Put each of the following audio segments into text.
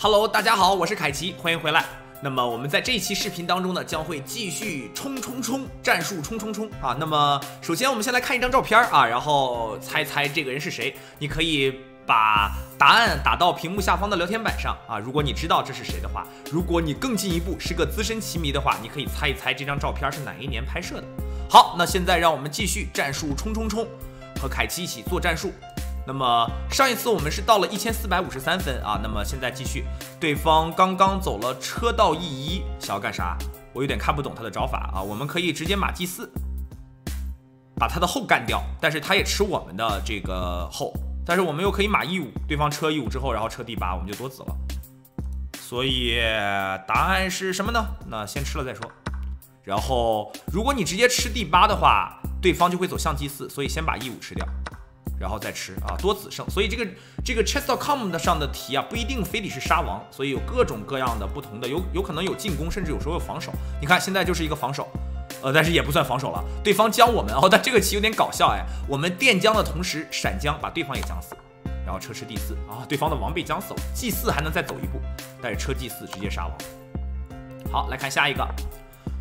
Hello，大家好，我是凯奇，欢迎回来。那么我们在这一期视频当中呢，将会继续冲冲冲战术冲冲冲啊。那么首先我们先来看一张照片啊，然后猜猜这个人是谁。你可以把答案打到屏幕下方的聊天板上啊。如果你知道这是谁的话，如果你更进一步是个资深棋迷的话，你可以猜一猜这张照片是哪一年拍摄的。好，那现在让我们继续战术冲冲冲，和凯奇一起做战术。那么上一次我们是到了一千四百五十三分啊，那么现在继续，对方刚刚走了车到 e 一，想要干啥？我有点看不懂他的招法啊。我们可以直接马 g 四，把他的后干掉，但是他也吃我们的这个后，但是我们又可以马 e 五，对方车 e 五之后，然后车 d 八，我们就多子了。所以答案是什么呢？那先吃了再说。然后如果你直接吃 d 八的话，对方就会走象 g 四，所以先把 e 五吃掉。然后再吃啊，多子胜。所以这个这个 chess.com 的上的题啊，不一定非得是杀王，所以有各种各样的不同的，有有可能有进攻，甚至有时候有防守。你看现在就是一个防守，呃，但是也不算防守了，对方将我们。哦，但这个棋有点搞笑哎，我们垫将的同时闪将，把对方也将死，然后车吃 d 四啊，对方的王被将死了，g 四还能再走一步，但是车 g 四直接杀王。好，来看下一个。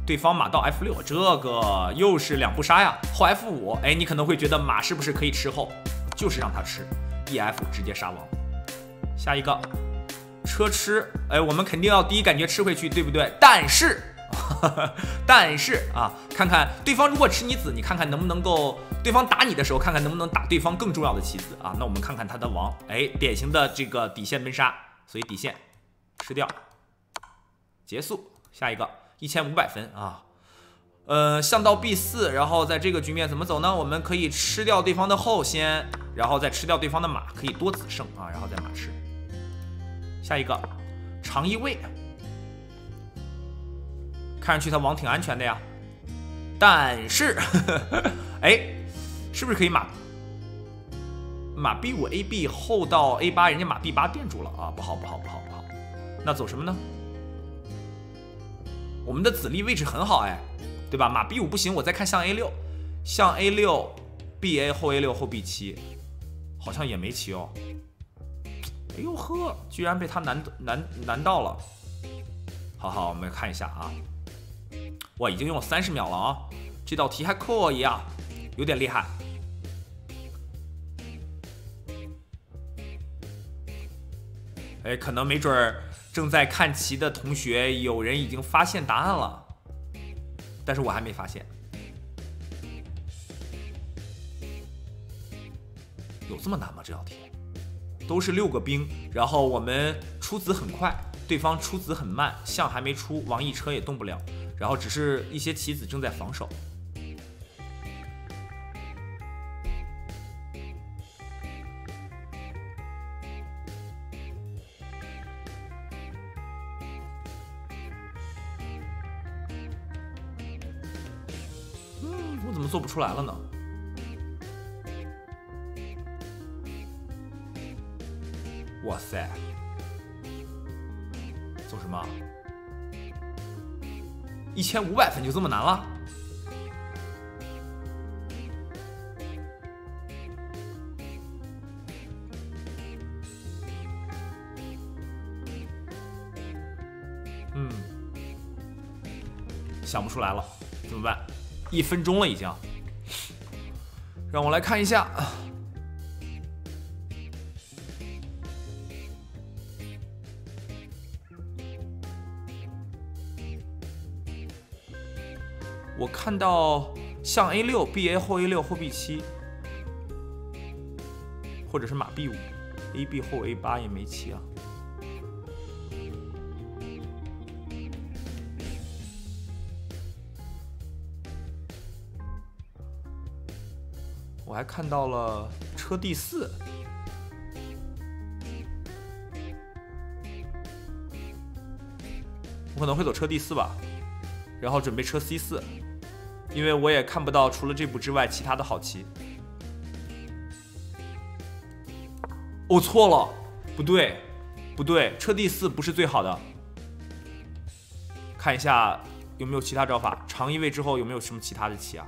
对方马到 f 六，这个又是两步杀呀。后 f 五，哎，你可能会觉得马是不是可以吃后？就是让他吃，e f 直接杀王。下一个车吃，哎，我们肯定要第一感觉吃回去，对不对？但是，但是啊，看看对方如果吃你子，你看看能不能够，对方打你的时候，看看能不能打对方更重要的棋子啊。那我们看看他的王，哎，典型的这个底线闷杀，所以底线吃掉，结束。下一个。一千五百分啊，呃，象到 b 四，然后在这个局面怎么走呢？我们可以吃掉对方的后先，然后再吃掉对方的马，可以多子胜啊，然后再马吃。下一个长一位，看上去他王挺安全的呀，但是，哎，是不是可以马马 b 五 a b 后到 a 八，人家马 b 八垫住了啊，不好不好不好不好，那走什么呢？我们的子力位置很好哎，对吧？马 b 五不行，我再看象 a 六，象 a 六，b a 后 a 六后 b 七，好像也没棋哦。哎呦呵，居然被他难难难到了。好好，我们看一下啊。哇，已经用了三十秒了啊，这道题还可以啊，有点厉害。哎，可能没准儿。正在看棋的同学，有人已经发现答案了，但是我还没发现。有这么难吗？这道题都是六个兵，然后我们出子很快，对方出子很慢，象还没出，王一车也动不了，然后只是一些棋子正在防守。我怎么做不出来了呢！哇塞，做什么？一千五百分就这么难了？嗯，想不出来了，怎么办？一分钟了，已经。让我来看一下。我看到像 A 六，B A 后 A 六后 B 七，或者是马 B 五，A B 后 A 八也没棋啊。我还看到了车第四，我可能会走车第四吧，然后准备车 C 四，因为我也看不到除了这步之外其他的好棋。我错了，不对，不对，车第四不是最好的，看一下有没有其他招法，长一位之后有没有什么其他的棋啊？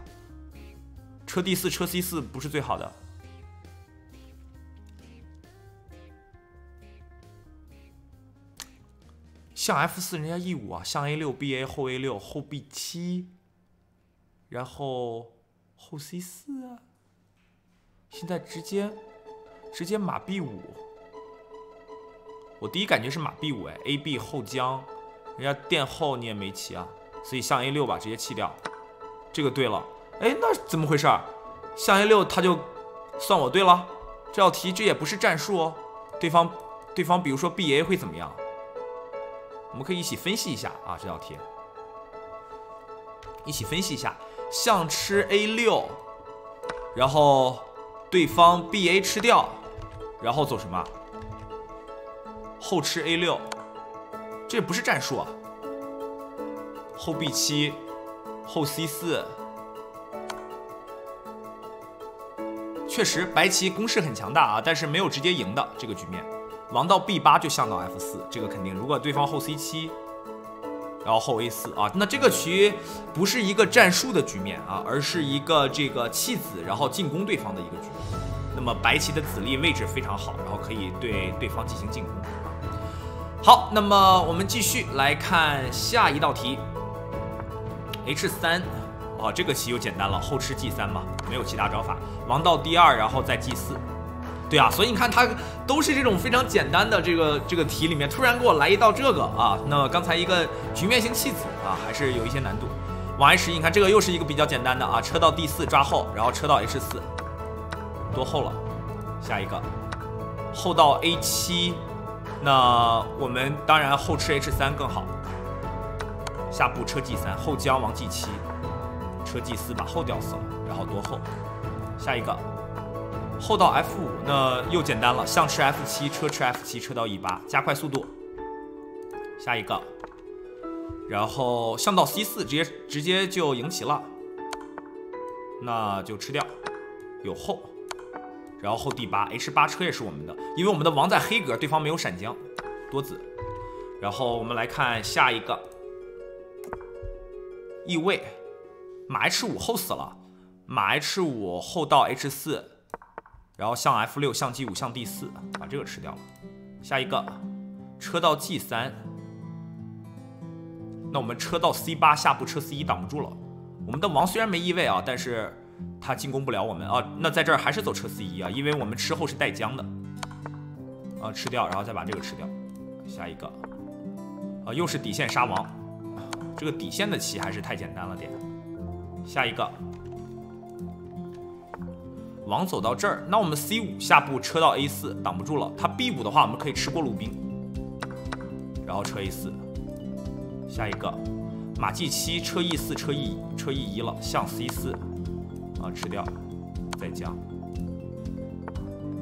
车 D 四，车 C 四不是最好的。象 F 四人家 E 五啊，象 A 六 B A 后 A 六后 B 七，然后后 C 四啊，现在直接直接马 B 五，我第一感觉是马 B 五哎，A B 后将，人家垫后你也没骑啊，所以象 A 六吧，直接弃掉，这个对了，哎，那怎么回事？象 A 六他就算我对了，这道题这也不是战术哦，对方对方比如说 B A 会怎么样？我们可以一起分析一下啊，这道题，一起分析一下，象吃 A 六，然后对方 B A 吃掉，然后走什么？后吃 A 六，这不是战术啊。后 B 七，后 C 四，确实白棋攻势很强大啊，但是没有直接赢的这个局面。王到 B 八就象到 F 四，这个肯定。如果对方后 C 七，然后后 A 四啊，那这个局不是一个战术的局面啊，而是一个这个弃子然后进攻对方的一个局面。那么白棋的子力位置非常好，然后可以对对方进行进攻。好，那么我们继续来看下一道题。H 三，哦，这个棋又简单了，后吃 G 三嘛，没有其他招法。王到 D 二，然后再 G 四。对啊，所以你看，它都是这种非常简单的这个这个题里面，突然给我来一道这个啊，那刚才一个局面性弃子啊，还是有一些难度。王 H 一，你看这个又是一个比较简单的啊，车到 D 四抓后，然后车到 H 四，多后了。下一个后到 A 七，那我们当然后吃 H 三更好。下步车 G 三，后将王 G 七，车 G 四把后吊死了，然后多后。下一个。后到 F 五，那又简单了，象吃 F 七，车吃 F 七，车到 E 八，加快速度。下一个，然后象到 C 四，直接直接就赢棋了，那就吃掉，有后，然后后 D 八，H 八车也是我们的，因为我们的王在黑格，对方没有闪将，多子。然后我们来看下一个，易位，马 H 五后死了，马 H 五后到 H 四。然后象 F 六，象 G 五，象 D 四，把这个吃掉了。下一个，车到 G 三，那我们车到 C 八，下步车 C 一挡不住了。我们的王虽然没移位啊，但是他进攻不了我们啊。那在这儿还是走车 C 一啊，因为我们吃后是带将的。啊，吃掉，然后再把这个吃掉。下一个，啊，又是底线杀王，这个底线的棋还是太简单了点。下一个。王走到这儿，那我们 C 五下步车到 A 四挡不住了。他 B 五的话，我们可以吃过路兵，然后车 A 四。下一个马 G 七车 E 四车 E 车 E 一了，象 C 四啊吃掉，再将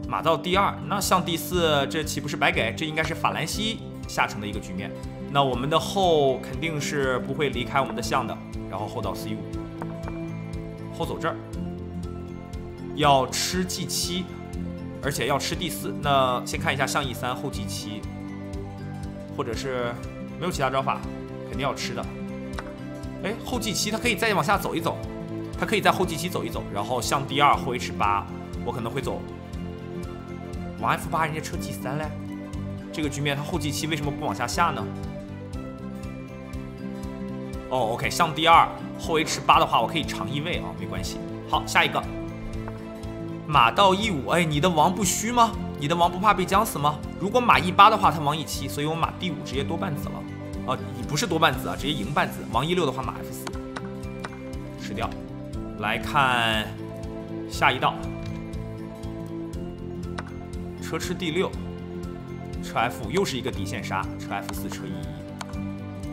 马到 D 二，那象 D 四这岂不是白给？这应该是法兰西下城的一个局面。那我们的后肯定是不会离开我们的象的，然后后到 C 五，后走这儿。要吃 G 七，而且要吃 D 四。那先看一下象 E 三后 G 七，或者是没有其他招法，肯定要吃的。哎，后 G 七，它可以再往下走一走，它可以在后 G 七走一走，然后象 D 二后 H 八，我可能会走王 F 八，人家车 G 三嘞。这个局面他后 G 七为什么不往下下呢？哦，OK，象 D 二后 H 八的话，我可以长一位啊，没关系。好，下一个。马到 E 五，哎，你的王不虚吗？你的王不怕被将死吗？如果马 E 八的话，他王 E 七，所以我马 D 五直接多半子了。啊，不是多半子啊，直接赢半子。王 E 六的话，马 F 四吃掉。来看下一道，车吃 D 六，车 F 五又是一个底线杀，车 F 四车 E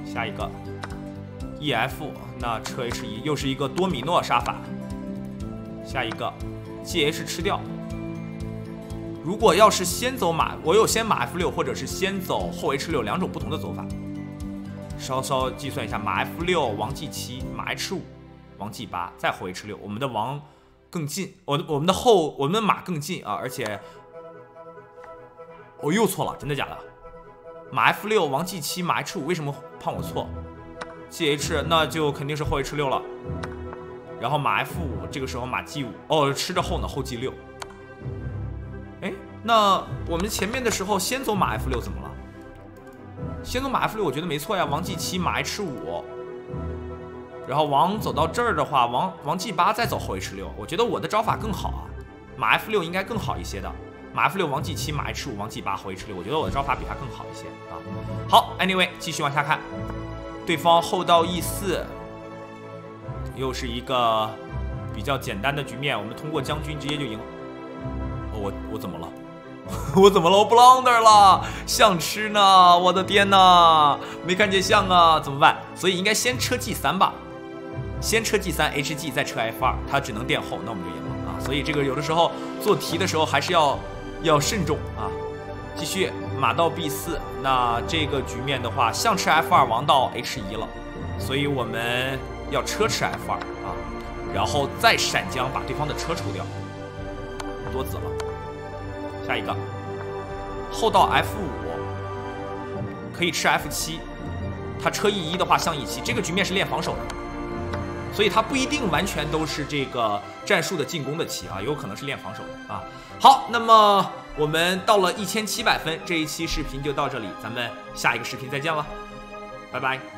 一。下一个 E F，那车 H 一又是一个多米诺杀法。下一个。G H 吃掉。如果要是先走马，我有先马 F 六，或者是先走后 H 六两种不同的走法。稍稍计算一下，马 F 六，王 G 七，马 H 五，王 G 八，再后 H 六，我们的王更近，我我们的后我们的马更近啊！而且我又错了，真的假的？马 F 六，王 G 七，马 H 五，为什么判我错？G H 那就肯定是后 H 六了。然后马 F 五，这个时候马 G 五，哦，吃着后呢，后 G 六。哎，那我们前面的时候先走马 F 六怎么了？先走马 F 六，我觉得没错呀。王 G 七，马 H 五，然后王走到这儿的话，王王 G 八再走后 H 六，我觉得我的招法更好啊。马 F 六应该更好一些的。马 F 六，王 G 七，马 H 五，王 G 八，后 H 六，我觉得我的招法比他更好一些啊。好，Anyway，继续往下看，对方后到 E 四，又是一个比较简单的局面，我们通过将军直接就赢了。我 我怎么了？我怎么了？我 blunder 了，象吃呢？我的天呐，没看见象啊，怎么办？所以应该先车 G 三吧，先车 G 三，HG 再车 F 二，他只能垫后，那我们就赢了啊。所以这个有的时候做题的时候还是要。要慎重啊！继续马到 B 四，那这个局面的话，象吃 F 二，王到 H 一了，所以我们要车吃 F 二啊，然后再闪将把对方的车抽掉，多子了。下一个后到 F 五，可以吃 F 七，他车 E 一的话，象 E 七，这个局面是练防守的，所以他不一定完全都是这个战术的进攻的棋啊，有可能是练防守的啊。好，那么我们到了一千七百分，这一期视频就到这里，咱们下一个视频再见了，拜拜。